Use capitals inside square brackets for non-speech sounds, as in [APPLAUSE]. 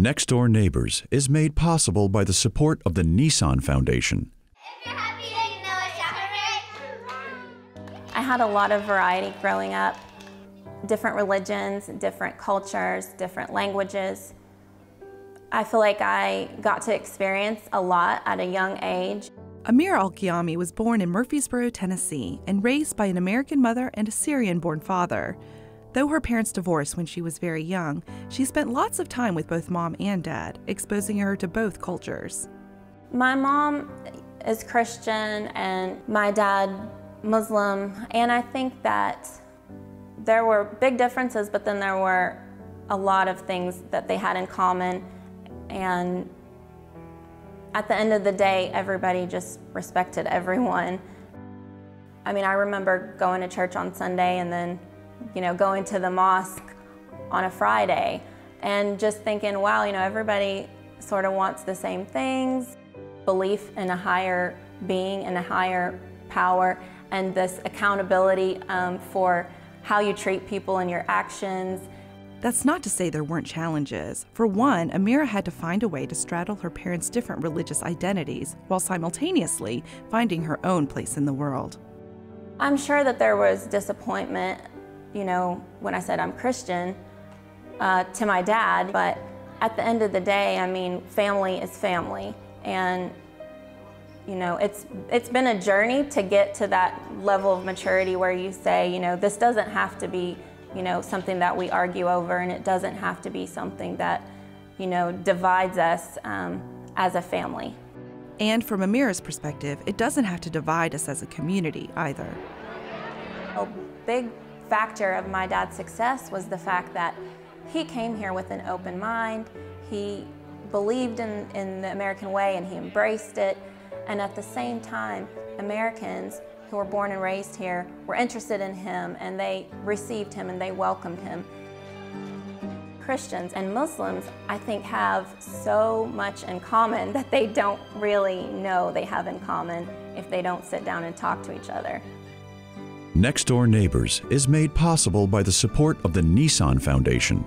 Next Door Neighbors is made possible by the support of the Nissan Foundation. I had a lot of variety growing up different religions, different cultures, different languages. I feel like I got to experience a lot at a young age. Amira was born in Murfreesboro, Tennessee, and raised by an American mother and a Syrian born father. Though her parents divorced when she was very young, she spent lots of time with both mom and dad, exposing her to both cultures. My mom is Christian and my dad Muslim, and I think that there were big differences, but then there were a lot of things that they had in common. And at the end of the day, everybody just respected everyone. I mean, I remember going to church on Sunday and then, you know, going to the mosque on a Friday and just thinking, wow, you know, everybody sort of wants the same things. Belief in a higher being and a higher power and this accountability um, for how you treat people and your actions. That's not to say there weren't challenges. For one, Amira had to find a way to straddle her parents' different religious identities while simultaneously finding her own place in the world. I'm sure that there was disappointment, you know, when I said I'm Christian uh, to my dad, but at the end of the day, I mean, family is family. And you know, it's, it's been a journey to get to that level of maturity where you say, you know, this doesn't have to be, you know, something that we argue over and it doesn't have to be something that, you know, divides us um, as a family. And from Amira's perspective, it doesn't have to divide us as a community either. A big factor of my dad's success was the fact that he came here with an open mind. He believed in, in the American way and he embraced it. And at the same time, Americans who were born and raised here were interested in him and they received him and they welcomed him. Christians and Muslims, I think, have so much in common [LAUGHS] that they don't really know they have in common if they don't sit down and talk to each other. Next Door Neighbors is made possible by the support of the Nissan Foundation